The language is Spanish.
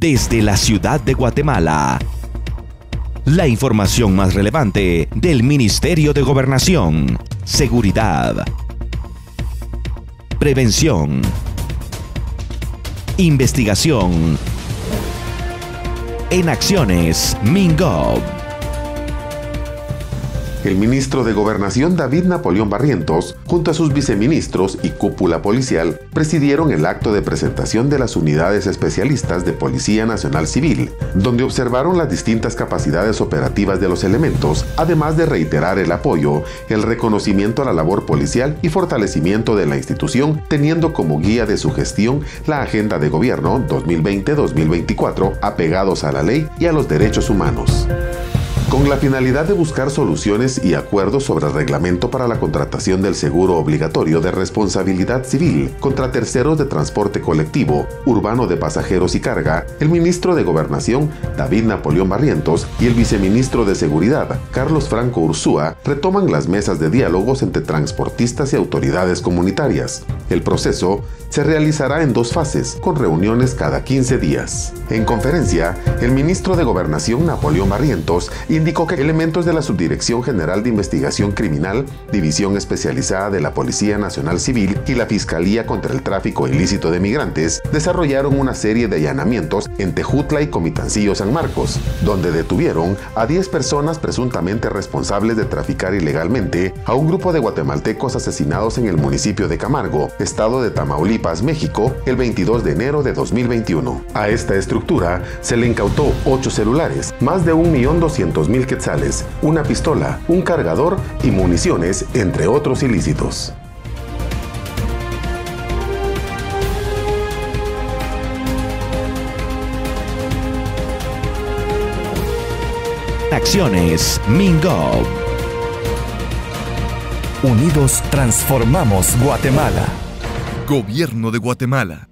desde la ciudad de Guatemala. La información más relevante del Ministerio de Gobernación, Seguridad, Prevención, Investigación, en acciones MINGOV el ministro de Gobernación David Napoleón Barrientos, junto a sus viceministros y cúpula policial, presidieron el acto de presentación de las unidades especialistas de Policía Nacional Civil, donde observaron las distintas capacidades operativas de los elementos, además de reiterar el apoyo, el reconocimiento a la labor policial y fortalecimiento de la institución, teniendo como guía de su gestión la Agenda de Gobierno 2020-2024, apegados a la ley y a los derechos humanos con la finalidad de buscar soluciones y acuerdos sobre el reglamento para la contratación del seguro obligatorio de responsabilidad civil contra terceros de transporte colectivo, urbano de pasajeros y carga, el ministro de Gobernación, David Napoleón Barrientos, y el viceministro de Seguridad, Carlos Franco Ursúa, retoman las mesas de diálogos entre transportistas y autoridades comunitarias. El proceso se realizará en dos fases, con reuniones cada 15 días. En conferencia, el ministro de Gobernación, Napoleón Barrientos, indicó que elementos de la Subdirección General de Investigación Criminal, División Especializada de la Policía Nacional Civil y la Fiscalía contra el Tráfico Ilícito de Migrantes desarrollaron una serie de allanamientos en Tejutla y Comitancillo San Marcos, donde detuvieron a 10 personas presuntamente responsables de traficar ilegalmente a un grupo de guatemaltecos asesinados en el municipio de Camargo, estado de Tamaulipas, México, el 22 de enero de 2021. A esta estructura se le incautó 8 celulares, más de 1.200.000 mil quetzales, una pistola, un cargador y municiones, entre otros ilícitos. Acciones Mingo. Unidos transformamos Guatemala. Gobierno de Guatemala.